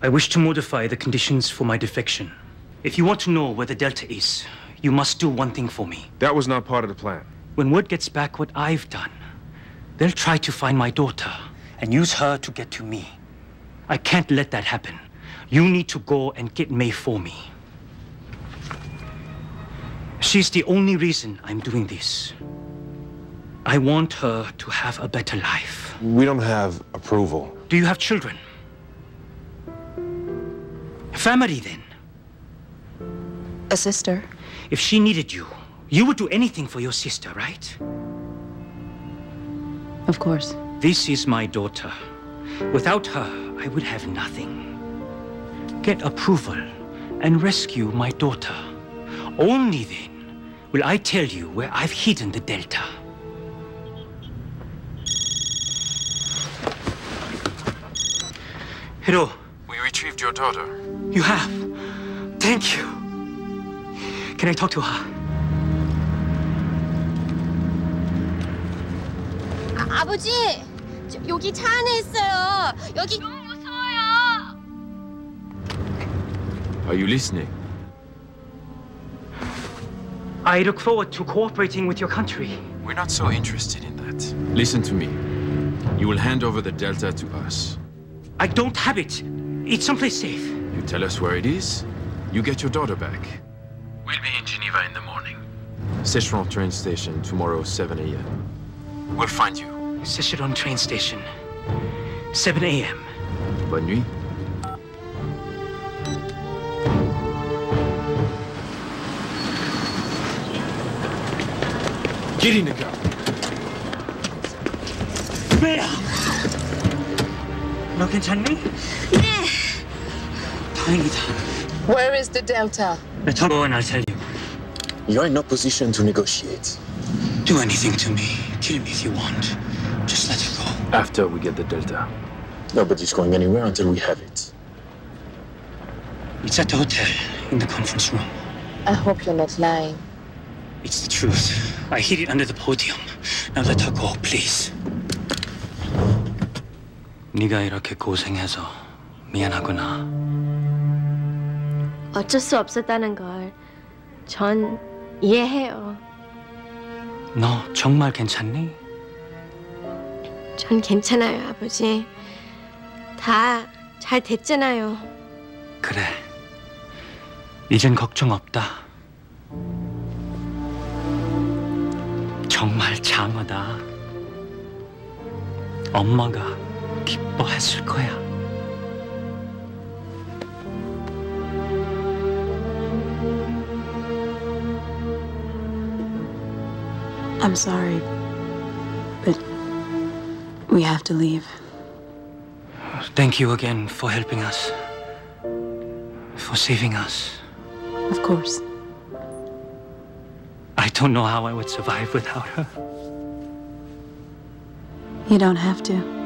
I wish to modify the conditions for my defection. If you want to know where the Delta is, you must do one thing for me. That was not part of the plan. When word gets back what I've done, they'll try to find my daughter and use her to get to me. I can't let that happen. You need to go and get May for me. She's the only reason I'm doing this. I want her to have a better life. We don't have approval. Do you have children? Family, then. A sister. If she needed you, you would do anything for your sister, right? Of course. This is my daughter. Without her, I would have nothing. Get approval and rescue my daughter. Only then will I tell you where I've hidden the Delta. Hiro, We retrieved your daughter. you have. Thank you. Can I talk to her? 아, 아버지, 저, 여기 차 안에 있어요. 여기 너무 무서워요. Are you listening? I look forward to cooperating with your country. We're not so interested in that. Listen to me. You will hand over the Delta to us. I don't have it. It's someplace safe. You tell us where it is, you get your daughter back. We'll be in Geneva in the morning. Secheron train station tomorrow, 7 a.m. We'll find you. Secheron train station, 7 a.m. Bonne nuit. Get in the car. Merde L'enquête me? 괜찮니? 네. 다행이다. Where is the Delta? Let her go and I'll tell you. You're in no position to negotiate. Do anything to me. Kill me if you want. Just let her go. After we get the Delta. Nobody's going anywhere until we have it. It's at the hotel, in the conference room. I hope you're not lying. It's the truth. I hid it under the podium. Now let her go, please. 네가 이렇게 고생해서 미안하구나. 어쩔 수 없었다는 걸 전 이해해요. 너 정말 괜찮니? 전 괜찮아요, 아버지. 다 잘 됐잖아요. 그래. 이젠 걱정 없다. 정말 장하다. 엄마가 기뻐했을 거야. I'm sorry, but we have to leave. Thank you again for helping us. For saving us. Of course. I don't know how I would survive without her. You don't have to.